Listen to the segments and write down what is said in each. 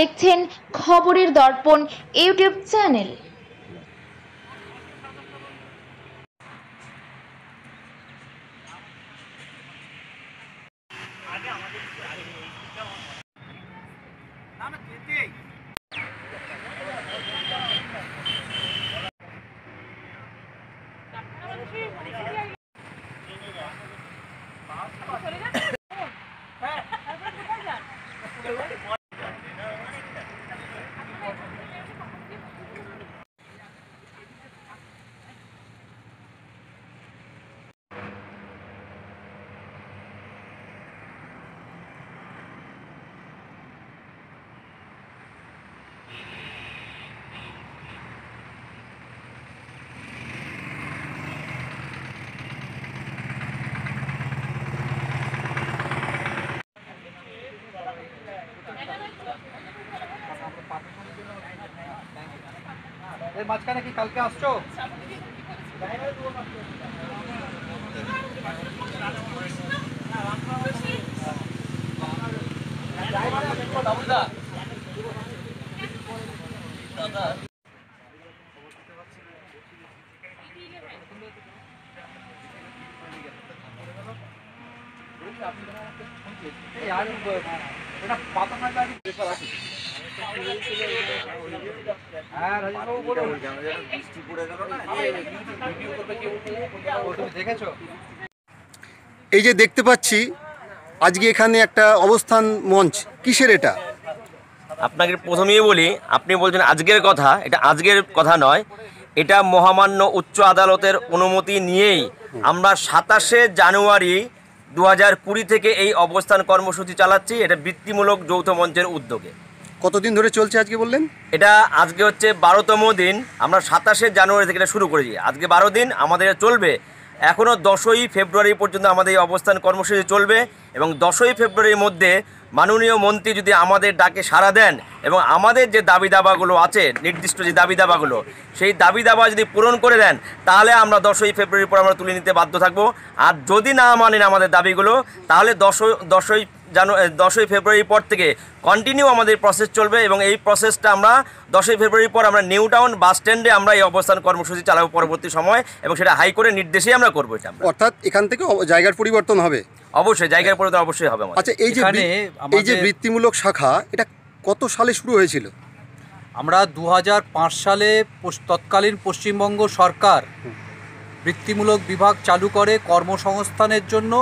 দেখছেন খবরের দর্পণ YouTube channel. এর মাঝখানে কি কালকে আসছো? এটা পাতা পেপার আছে? হ্যাঁ এই যে দেখতে পাচ্ছি আজকে এখানে একটা অবস্থান মঞ্চ কিসের এটা? আপনাকে প্রথমেই বলি আপনি বলছেন আজকের কথা এটা আজকের কথা নয় এটা মহামান্য উচ্চ আদালতের অনুমতি নিয়েই আমরা সাতাশে জানুয়ারি দু হাজার কুড়ি থেকে এই অবস্থান কর্মসূচি চালাচ্ছি এটা বৃত্তিমূলক যৌথ মঞ্চের উদ্যোগে। কতদিন ধরে চলছে আজকে বললেন? এটা আজকে হচ্ছে বারোতম দিন, আমরা সাতাশে জানুয়ারি থেকে শুরু করেছি। আজকে বারো দিন আমাদের চলবে। এখনও দশই ফেব্রুয়ারি পর্যন্ত আমাদের এই অবস্থান কর্মসূচি চলবে এবং দশই ফেব্রুয়ারির মধ্যে মাননীয় মন্ত্রী যদি আমাদের ডাকে সাড়া দেন এবং আমাদের যে দাবি দাবাগুলো আছে, নির্দিষ্ট যে দাবি দাবাগুলো সেই দাবি দাবা যদি পূরণ করে দেন, তাহলে আমরা দশই ফেব্রুয়ারির পর আমরা তুলে নিতে বাধ্য থাকব। আর যদি না মানেন আমাদের দাবিগুলো, তাহলে দশই দশই জানু দশই ফেব্রুয়ারির পর থেকে কন্টিনিউ আমাদের প্রসেস চলবে এবং এই প্রসেসটা আমরা দশই ফেব্রুয়ারির পর আমরা নিউ টাউন বাস স্ট্যান্ডে আমরা এই অবস্থান কর্মসূচি চালাবো পরবর্তী সময় এবং সেটা হাইকোর্টের নির্দেশেই আমরা করব এটা অর্থাৎ এখান থেকে জায়গার পরিবর্তন হবে? অবশ্যই জায়গার পরিবর্তন অবশ্যই হবে আচ্ছা এই যে এই যে বৃত্তিমূলক শাখা এটা কত সালে শুরু হয়েছিল? আমরা দু হাজার পাঁচ সালে তৎকালীন পশ্চিমবঙ্গ সরকার বৃত্তিমূলক বিভাগ চালু করে কর্মসংস্থানের জন্য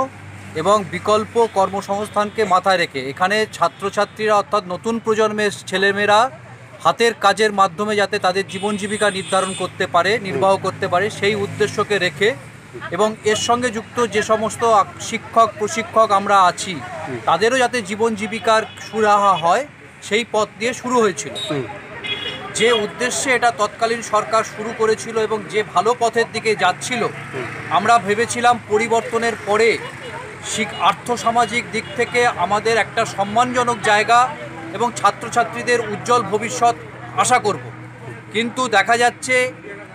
এবং বিকল্প কর্মসংস্থানকে মাথায় রেখে এখানে ছাত্রছাত্রীরা অর্থাৎ নতুন প্রজন্মের ছেলেমেয়েরা হাতের কাজের মাধ্যমে যাতে তাদের জীবন জীবিকা নির্ধারণ করতে পারে, নির্বাহ করতে পারে, সেই উদ্দেশ্যকে রেখে এবং এর সঙ্গে যুক্ত যে সমস্ত শিক্ষক, প্রশিক্ষক আমরা আছি, তাদেরও যাতে জীবন জীবিকার সুরাহা হয়, সেই পথ দিয়ে শুরু হয়েছিল। যে উদ্দেশ্যে এটা তৎকালীন সরকার শুরু করেছিল এবং যে ভালো পথের দিকে যাচ্ছিল, আমরা ভেবেছিলাম পরিবর্তনের পরে শিক আর্থসামাজিক দিক থেকে আমাদের একটা সম্মানজনক জায়গা এবং ছাত্রছাত্রীদের উজ্জ্বল ভবিষ্যৎ আশা করব। কিন্তু দেখা যাচ্ছে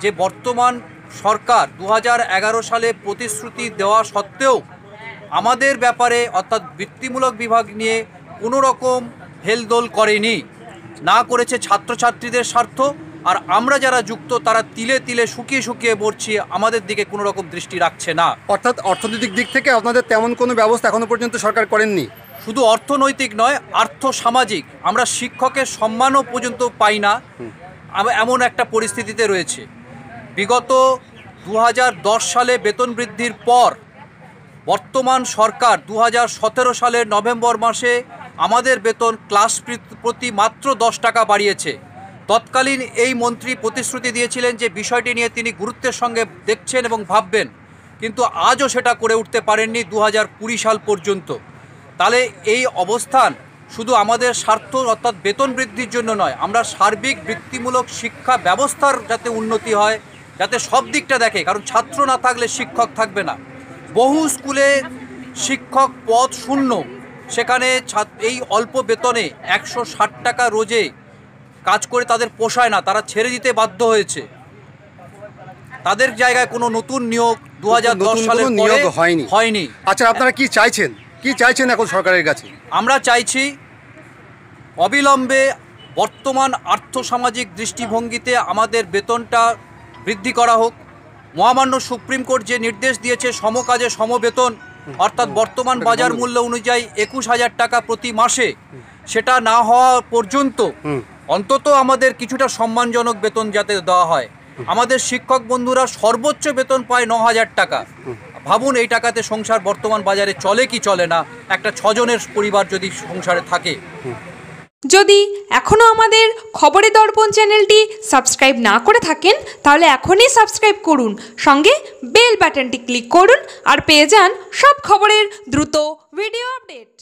যে বর্তমান সরকার দু হাজার এগারো সালে প্রতিশ্রুতি দেওয়া সত্ত্বেও আমাদের ব্যাপারে অর্থাৎ বৃত্তিমূলক বিভাগ নিয়ে কোনো রকম হেলদোল করেনি। না করেছে ছাত্রছাত্রীদের স্বার্থ আর আমরা যারা যুক্ত তারা তিলে তিলে শুকিয়ে শুকিয়ে মরছি আমাদের দিকে কোনো রকম দৃষ্টি রাখছে না। অর্থাৎ অর্থনৈতিক দিক থেকে আপনাদের তেমন কোনো ব্যবস্থা এখনও পর্যন্ত সরকার করেননি। শুধু অর্থনৈতিক নয় আর্থ সামাজিক আমরা শিক্ষকের সম্মানও পর্যন্ত পাই না। এমন একটা পরিস্থিতিতে রয়েছে। বিগত দু হাজার দশ সালে বেতন বৃদ্ধির পর বর্তমান সরকার দু হাজার সতেরো সালের নভেম্বর মাসে আমাদের বেতন ক্লাস প্রতি মাত্র দশ টাকা বাড়িয়েছে। তৎকালীন এই মন্ত্রী প্রতিশ্রুতি দিয়েছিলেন যে বিষয়টি নিয়ে তিনি গুরুত্বের সঙ্গে দেখছেন এবং ভাববেন, কিন্তু আজও সেটা করে উঠতে পারেননি দু হাজার কুড়ি সাল পর্যন্ত। তাহলে এই অবস্থান শুধু আমাদের স্বার্থ অর্থাৎ বেতন বৃদ্ধির জন্য নয়, আমরা সার্বিক বৃত্তিমূলক শিক্ষা ব্যবস্থার যাতে উন্নতি হয়, যাতে সব দিকটা দেখে, কারণ ছাত্র না থাকলে শিক্ষক থাকবে না। বহু স্কুলে শিক্ষক পদ শূন্য, সেখানে এই অল্প বেতনে একশো ষাট টাকা রোজে কাজ করে তাদের পোষায় না তারা ছেড়ে দিতে বাধ্য হয়েছে। তাদের জায়গায় কোনো নতুন নিয়োগ দু পরে নিয়োগ হয়নি। হয়নি। আচ্ছা আপনারা কি চাইছেন? কি চাইছেন এখন সরকারের কাছে? আমরা চাইছি অবিলম্বে বর্তমান আর্থসামাজিক দৃষ্টিভঙ্গিতে আমাদের বেতনটা বৃদ্ধি করা হোক। মহামান্য সুপ্রিম কোর্ট যে নির্দেশ দিয়েছে সমকাজে সমবেতন অর্থাৎ বর্তমান বাজার মূল্য অনুযায়ী একুশ হাজার টাকা প্রতি মাসে সেটা না হওয়া পর্যন্ত অন্তত আমাদের কিছুটা সম্মানজনক বেতন যাতে দেওয়া হয়। আমাদের শিক্ষক বন্ধুরা সর্বোচ্চ বেতন পায় ন হাজার টাকা। ভাবুন এই টাকাতে সংসার বর্তমান বাজারে চলে কি চলে না, একটা ছজনের পরিবার যদি সংসারে থাকে। যদি এখনও আমাদের খবরের দর্পণ চ্যানেলটি সাবস্ক্রাইব না করে থাকেন, তাহলে এখনই সাবস্ক্রাইব করুন, সঙ্গে বেল বাটনটি ক্লিক করুন, আর পেয়ে যান সব খবরের দ্রুত ভিডিও আপডেট।